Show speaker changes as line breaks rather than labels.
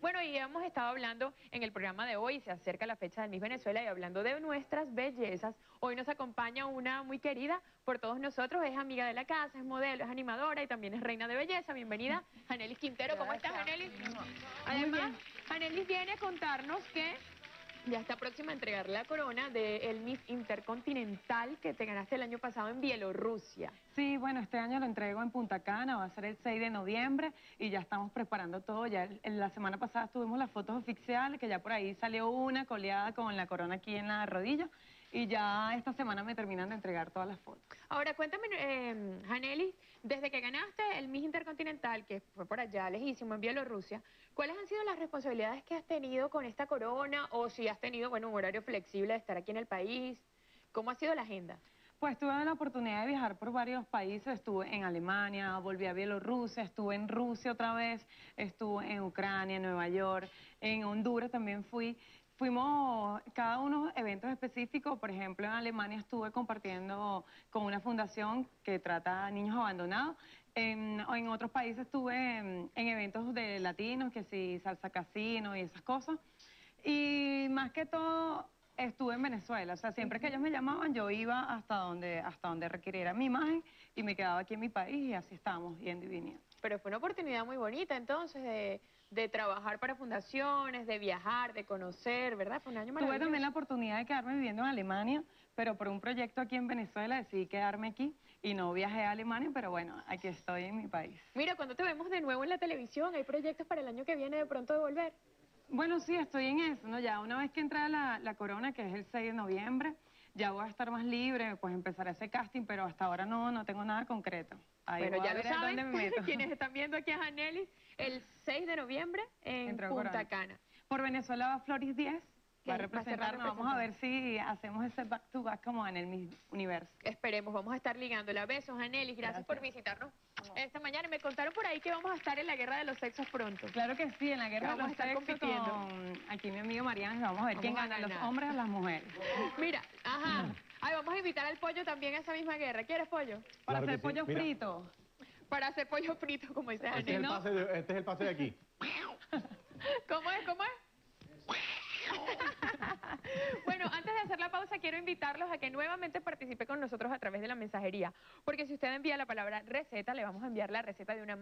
Bueno, y hemos estado hablando en el programa de hoy, se acerca la fecha del Miss Venezuela y hablando de nuestras bellezas, hoy nos acompaña una muy querida por todos nosotros, es amiga de la casa, es modelo, es animadora y también es reina de belleza. Bienvenida, Janelis Quintero. ¿Cómo estás, Janelis? Además, Janelis viene a contarnos que ya está próxima a entregar la corona del Miss Intercontinental que te ganaste el año pasado en Bielorrusia.
Sí, bueno, este año lo entrego en Punta Cana, va a ser el 6 de noviembre y ya estamos preparando todo. Ya en la semana pasada tuvimos las fotos oficiales, que ya por ahí salió una coleada con la corona aquí en la rodilla y ya esta semana me terminan de entregar todas las fotos.
Ahora, cuéntame, eh, Janelis, desde que ganaste el Miss Intercontinental, que fue por allá, lejísimo, en Bielorrusia, ¿cuáles han sido las responsabilidades que has tenido con esta corona o si has tenido, bueno, un horario flexible de estar aquí en el país? ¿Cómo ha sido la agenda?
Pues tuve la oportunidad de viajar por varios países, estuve en Alemania, volví a Bielorrusia, estuve en Rusia otra vez, estuve en Ucrania, en Nueva York, en Honduras también fui. Fuimos cada uno eventos específicos, por ejemplo en Alemania estuve compartiendo con una fundación que trata a niños abandonados, en, en otros países estuve en, en eventos de latinos, que sí, salsa casino y esas cosas, y más que todo estuve en Venezuela, o sea, siempre que ellos me llamaban yo iba hasta donde, hasta donde requiriera mi imagen y me quedaba aquí en mi país y así estábamos yendo y viniendo.
Pero fue una oportunidad muy bonita entonces de, de trabajar para fundaciones, de viajar, de conocer, ¿verdad? Fue un año maravilloso.
Tuve también la oportunidad de quedarme viviendo en Alemania, pero por un proyecto aquí en Venezuela decidí quedarme aquí y no viajé a Alemania, pero bueno, aquí estoy en mi país.
Mira, cuando te vemos de nuevo en la televisión, ¿hay proyectos para el año que viene de pronto de volver?
Bueno, sí, estoy en eso, ¿no? Ya una vez que entra la, la corona, que es el 6 de noviembre, ya voy a estar más libre, pues empezar ese casting, pero hasta ahora no, no tengo nada concreto.
Ahí pero ya lo saben, quienes están viendo aquí a Janelis, el 6 de noviembre en Punta Cana.
Por Venezuela va Floris 10, va a representarnos. Vamos a ver si hacemos ese back to back como en el universo.
Esperemos, vamos a estar ligándola. Besos, Anelis, gracias, por visitarnos esta mañana. Me contaron por ahí que vamos a estar en la guerra de los sexos pronto.
Claro que sí, en la guerra de los sexos con aquí mi amigo Mariano, vamos a ver quién gana, los hombres o las mujeres.
Mira, ajá. Ay, vamos a invitar al pollo también a esa misma guerra. ¿Quieres pollo?
Para hacer pollo frito.
Para hacer pollo frito, como dice
este, es este es el pase de aquí.
¿Cómo es? ¿Cómo es? bueno, antes de hacer la pausa, quiero invitarlos a que nuevamente participe con nosotros a través de la mensajería. Porque si usted envía la palabra receta, le vamos a enviar la receta de una